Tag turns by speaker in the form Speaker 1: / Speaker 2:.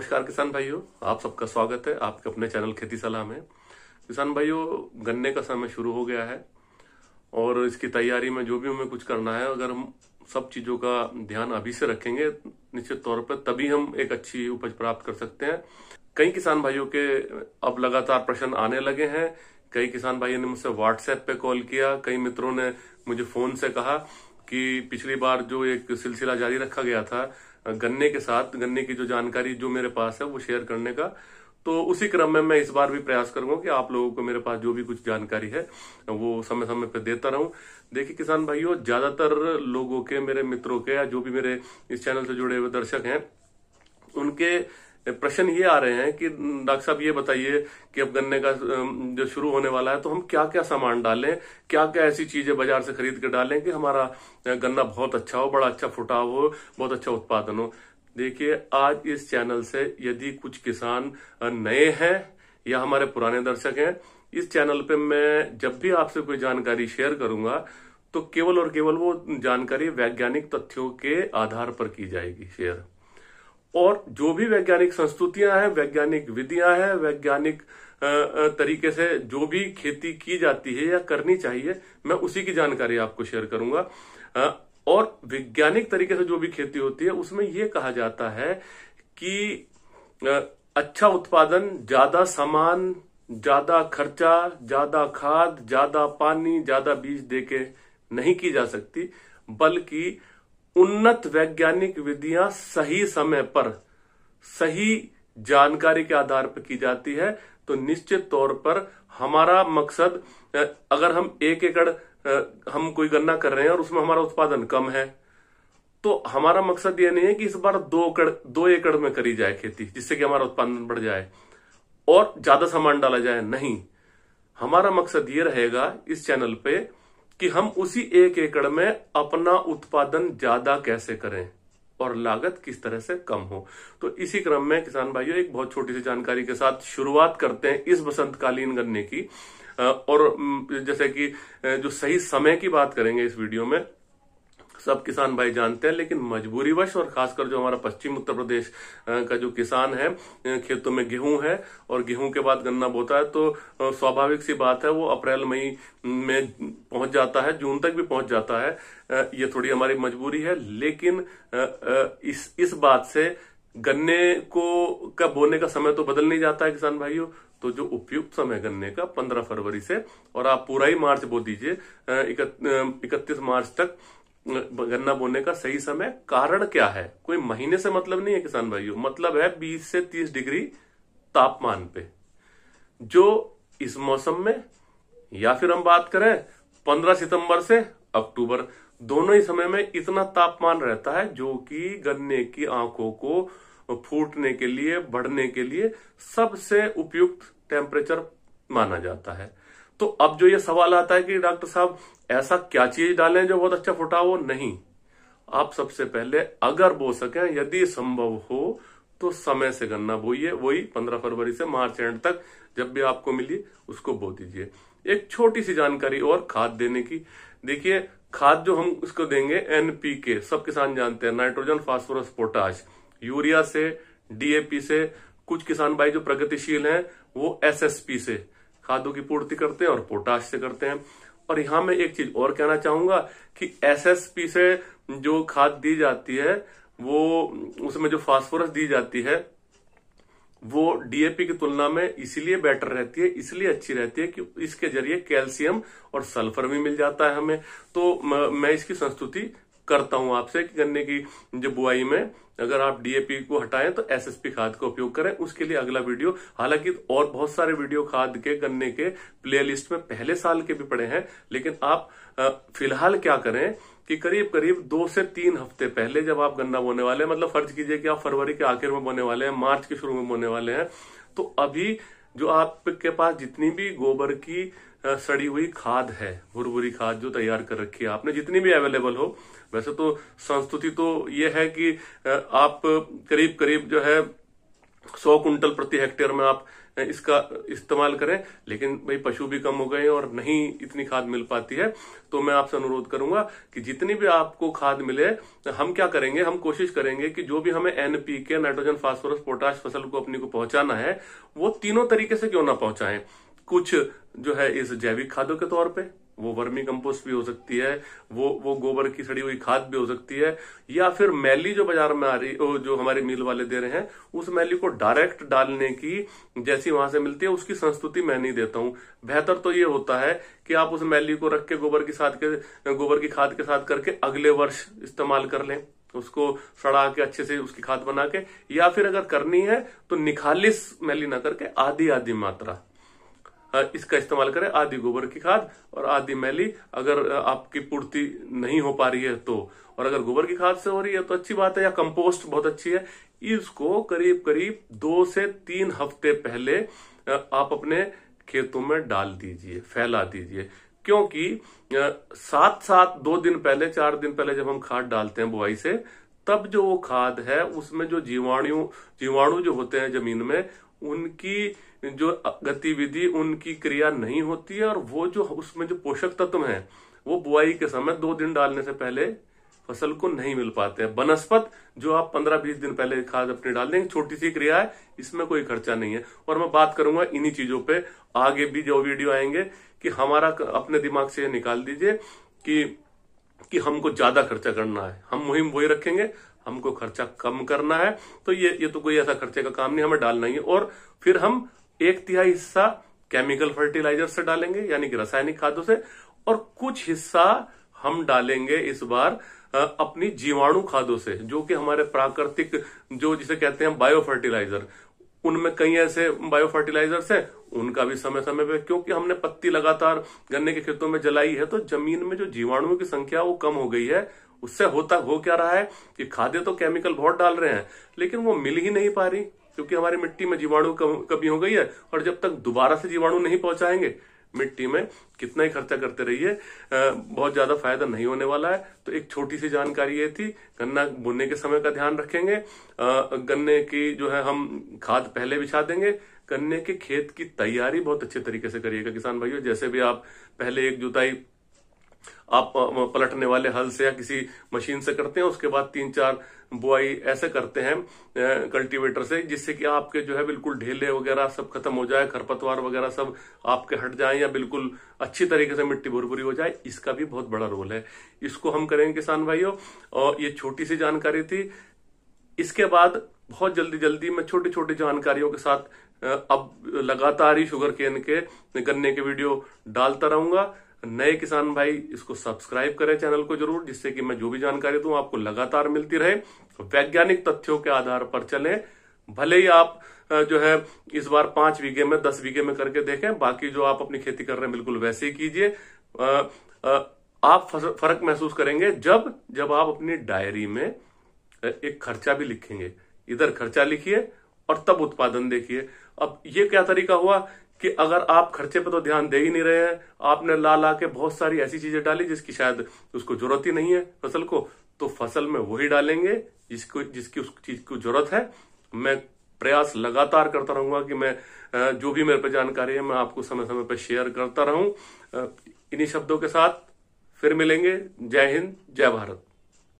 Speaker 1: नमस्कार किसान भाइयों, आप सबका स्वागत है आपके अपने चैनल खेती सलाह में। किसान भाइयों, गन्ने का समय शुरू हो गया है और इसकी तैयारी में जो भी हमें कुछ करना है, अगर हम सब चीज़ों का ध्यान अभी से रखेंगे, निश्चित तौर पर तभी हम एक अच्छी उपज प्राप्त कर सकते हैं। कई किसान भाइयों के अब लगातार प्रश्न आने लगे हैं। कई किसान भाइयों ने मुझसे व्हाट्सएप पे कॉल किया, कई मित्रों ने मुझे फ़ोन से कहा कि पिछली बार जो एक सिलसिला जारी रखा गया था गन्ने के साथ, गन्ने की जो जानकारी जो मेरे पास है, वो शेयर करने का। तो उसी क्रम में मैं इस बार भी प्रयास करूँगा कि आप लोगों को मेरे पास जो भी कुछ जानकारी है, वो समय समय पर देता रहूँ। देखिए किसान भाइयों, ज़्यादातर लोगों के, मेरे मित्रों के या जो भी मेरे इस चैनल से जुड़े हुए दर्शक हैं, उनके प्रश्न ये आ रहे हैं कि, डॉक्टर साहब, ये बताइए कि अब गन्ने का जो शुरू होने वाला है तो हम क्या क्या सामान डालें क्या क्या ऐसी चीज़ें बाज़ार से खरीद कर डालें कि हमारा गन्ना बहुत अच्छा हो, बड़ा अच्छा फुटाव हो, बहुत अच्छा उत्पादन हो। देखिए, आज इस चैनल से यदि कुछ किसान नए हैं या हमारे पुराने दर्शक हैं, इस चैनल पे मैं जब भी आपसे कोई जानकारी शेयर करूँगा तो केवल और केवल वो जानकारी वैज्ञानिक तथ्यों के आधार पर की जाएगी, शेयर। और जो भी वैज्ञानिक संस्तुतियाँ हैं, वैज्ञानिक विधियाँ हैं, वैज्ञानिक तरीके से जो भी खेती की जाती है या करनी चाहिए, मैं उसी की जानकारी आपको शेयर करूँगा। और वैज्ञानिक तरीके से जो भी खेती होती है, उसमें यह कहा जाता है कि अच्छा उत्पादन, ज़्यादा सामान, ज़्यादा खर्चा, ज़्यादा खाद, ज़्यादा पानी, ज़्यादा बीज देके नहीं की जा सकती, बल्कि उन्नत वैज्ञानिक विधियाँ सही समय पर, सही जानकारी के आधार पर की जाती है तो निश्चित तौर पर हमारा मकसद अगर हम एक एकड़ हम कोई गन्ना कर रहे हैं और उसमें हमारा उत्पादन कम है तो हमारा मकसद यह नहीं है कि इस बार दो एकड़ दो एकड़ में करी जाए खेती, जिससे कि हमारा उत्पादन बढ़ जाए और ज़्यादा सामान डाला जाए, नहीं। हमारा मकसद ये रहेगा इस चैनल पे कि हम उसी एक एकड़ में अपना उत्पादन ज़्यादा कैसे करें और लागत किस तरह से कम हो। तो इसी क्रम में, किसान भाइयों, एक बहुत छोटी सी जानकारी के साथ शुरुआत करते हैं इस बसंतकालीन गन्ने की। और जैसे कि जो सही समय की बात करेंगे इस वीडियो में सब किसान भाई जानते हैं, लेकिन मजबूरीवश और खासकर जो हमारा पश्चिम उत्तर प्रदेश का जो किसान है खेतों में गेहूँ है और गेहूँ के बाद गन्ना बोता है तो स्वाभाविक सी बात है वो अप्रैल, मई में पहुँच जाता है, जून तक भी पहुँच जाता है ये थोड़ी हमारी मजबूरी है, लेकिन इस इस बात से गन्ने को, का बोने का समय तो बदल नहीं जाता है किसान भाइयों तो जो उपयुक्त समय गन्ने का 15 फरवरी से, और आप पूरा ही मार्च बो दीजिए इकतीस मार्च तक गन्ना बोने का सही समय कारण क्या है? कोई महीने से मतलब नहीं है, किसान भाइयों। मतलब है 20 से 30 डिग्री तापमान पे। जो इस मौसम में, या फिर हम बात करें 15 सितंबर से अक्टूबर, दोनों ही समय में इतना तापमान रहता है, जो कि गन्ने की आँखों को फूटने के लिए, बढ़ने के लिए सबसे उपयुक्त टेम्परेचर माना जाता है। तो अब जो ये सवाल आता है कि डॉक्टर साहब, ऐसा क्या चीज़ डालें जो बहुत अच्छा फुटा हो? नहीं। आप सबसे पहले अगर बो सकें, यदि संभव हो तो समय से गन्ना बोइए। वही पंद्रह फरवरी से मार्च एंड तक जब भी आपको मिली, उसको बो दीजिए। एक छोटी सी जानकारी और खाद देने की। देखिए, खाद जो हम उसको देंगे एनपीके सब किसान जानते हैं, नाइट्रोजन, फास्फोरस, पोटाश। यूरिया से डीएपी से, कुछ किसान भाई जो प्रगतिशील हैं, वो एसएसपी से। खादों की पूर्ति करते हैं और पोटाश से करते हैं। और यहाँ मैं एक चीज़ और कहना चाहूँगा कि एसएसपी से जो खाद दी जाती है, वो, उसमें जो फास्फोरस दी जाती है, वो डीएपी की तुलना में इसलिए बेटर रहती है, इसलिए अच्छी रहती है कि इसके ज़रिए कैल्शियम और सल्फ़र भी मिल जाता है हमें। तो मैं इसकी संस्तुति करता हूँ आपसे कि गन्ने की जो बुआई में अगर आप डीएपी को हटाएँ तो एसएसपी खाद का उपयोग करें। उसके लिए अगला वीडियो, हालाँकि और बहुत सारे वीडियो खाद के, गन्ने के प्लेलिस्ट में पहले साल के भी पड़े हैं, लेकिन आप फ़िलहाल क्या करें कि करीब करीब दो से तीन हफ़्ते पहले जब आप गन्ना बोने वाले हैं मतलब फ़र्ज़ कीजिए कि आप फरवरी के आखिर में बोने वाले हैं, मार्च के शुरू में बोने वाले हैं तो अभी जो आपके पास जितनी भी गोबर की सड़ी हुई खाद है, भुरभुरी खाद जो तैयार कर रखी है आपने, जितनी भी अवेलेबल हो, वैसे तो संस्तुति तो ये है कि आप करीब करीब जो है सौ कुंटल प्रति हेक्टेयर में आप इसका इस्तेमाल करें, लेकिन भाई पशु भी कम हो गए और नहीं इतनी खाद मिल पाती है तो मैं आपसे अनुरोध करूँगा कि जितनी भी आपको खाद मिले, हम क्या करेंगे, हम कोशिश करेंगे कि जो भी हमें एनपीके नाइट्रोजन, फास्फोरस, पोटाश फ़सल को अपनी को पहुंचाना है, वो तीनों तरीके से क्यों ना पहुंचाएँ? कुछ जो है इस जैविक खादों के तौर पे वो वर्मी कंपोस्ट भी हो सकती है, वो वो गोबर की सड़ी हुई खाद भी हो सकती है, या फिर मैली जो बाज़ार में आ रही जो हमारे मिल वाले दे रहे हैं, उस मैली को डायरेक्ट डालने की जैसी वहाँ से मिलती है, उसकी संस्तुति मैं नहीं देता हूँ। बेहतर तो ये होता है कि आप उस मैली को रख के गोबर की साथ के, गोबर की खाद के साथ करके अगले वर्ष इस्तेमाल कर लें, उसको सड़ा के अच्छे से उसकी खाद बना के, या फिर अगर करनी है तो निखालिस मैली ना करके आधी आधी मात्रा। इसका इस्तेमाल करें आदि गोबर की खाद और आदि मैली। अगर आपकी पूर्ति नहीं हो पा रही है तो। और अगर गोबर की खाद से हो रही है तो अच्छी बात है, या कंपोस्ट बहुत अच्छी है। इसको करीब करीब दो से तीन हफ़्ते पहले आप अपने खेतों में डाल दीजिए, फैला दीजिए। क्योंकि सात सात, दो दिन पहले, चार दिन पहले जब हम खाद डालते हैं बुआई से तब जो वो खाद है, उसमें जो जीवाणु जीवाणु जो होते हैं ज़मीन में, उनकी जो गतिविधि, उनकी क्रिया नहीं होती है, और वो जो, उसमें जो पोषक तत्व हैं, वो बुआई के समय दो दिन डालने से पहले फ़सल को नहीं मिल पाते हैं। बनस्पत जो आप पंद्रह बीस दिन पहले खाद अपनी डाल देंगे, छोटी सी क्रिया है, इसमें कोई खर्चा नहीं है। और मैं बात करूँगा इन्हीं चीज़ों पे, आगे भी जो वीडियो आएँगे, कि हमारा अपने दिमाग से निकाल दीजिए कि कि हमको ज़्यादा खर्चा करना है। हम मुहिम वही रखेंगे, हमको खर्चा कम करना है। तो ये ये तो कोई ऐसा खर्चे का काम नहीं, हमें डालना ही और फिर हम एक तिहाई हिस्सा केमिकल फर्टिलाइज़र से डालेंगे, यानी कि रासायनिक खादों से। और कुछ हिस्सा हम डालेंगे इस बार अपनी जीवाणु खादों से, जो कि हमारे प्राकृतिक, जो जिसे कहते हैं बायो फर्टिलाइज़र उनमें कई ऐसे बायो फर्टिलाइजर्स हैं, उनका भी समय समय पे, क्योंकि हमने पत्ती लगातार गन्ने के खेतों में जलाई है तो ज़मीन में जो जीवाणुओं की संख्या वो कम हो गई है। उससे होता, हो क्या रहा है कि खाद्य तो केमिकल बहुत डाल रहे हैं, लेकिन वो मिल ही नहीं पा रही, क्योंकि हमारी मिट्टी में जीवाणु कमी हो गई है, और जब तक दोबारा से जीवाणु नहीं पहुंचाएँगे मिट्टी में कितना ही खर्चा करते रहिए बहुत ज़्यादा फ़ायदा नहीं होने वाला है। तो एक छोटी सी जानकारी ये थी, गन्ना बुनने के समय का ध्यान रखेंगे। गन्ने की जो है हम खाद पहले बिछा देंगे। गन्ने के खेत की तैयारी बहुत अच्छे तरीके से करिएगा किसान भाइयों। जैसे भी आप पहले एक जुताई आप पलटने वाले हल से या किसी मशीन से करते हैं, उसके बाद तीन चार बुआई ऐसे करते हैं कल्टीवेटर से, जिससे कि आपके जो है बिल्कुल ढेले वगैरह सब खत्म हो जाए, खरपतवार वगैरह सब आपके हट जाए या बिल्कुल अच्छी तरीके से मिट्टी भुरभुरी हो जाए, इसका भी बहुत बड़ा रोल है। इसको हम करेंगे किसान भाइयों, और ये छोटी सी जानकारी थी। इसके बाद बहुत जल्दी जल्दी मैं छोटी छोटी जानकारियों के साथ अब लगातार ही शुगर केन के गन्ने के वीडियो डालता रहूँगा। नए किसान भाई, इसको सब्सक्राइब करें चैनल को ज़रूर, जिससे कि मैं जो भी जानकारी दूँ, आपको लगातार मिलती रहे। वैज्ञानिक तथ्यों के आधार पर चलें। भले ही आप जो है, इस बार पाँच बीघे में, दस बीघे में करके देखें, बाकी जो आप अपनी खेती कर रहे हैं, बिल्कुल वैसे ही कीजिए। आप फ़र्क महसूस करेंगे जब जब आप अपनी डायरी में एक खर्चा भी लिखेंगे। इधर खर्चा लिखिए और तब उत्पादन देखिए। अब ये क्या तरीका हुआ? कि अगर आप खर्चे पर तो ध्यान दे ही नहीं रहे हैं, आपने ला ला के बहुत सारी ऐसी चीज़ें डाली जिसकी शायद उसको ज़रूरत ही नहीं है फ़सल को तो फ़सल में वही डालेंगे जिसको, जिसकी उस चीज़ की ज़रूरत है। मैं प्रयास लगातार करता रहूँगा कि मैं जो भी मेरे पे जानकारी है, मैं आपको समय समय पर शेयर करता रहूँ। इन्हीं शब्दों के साथ फिर मिलेंगे। जय हिंद, जय भारत।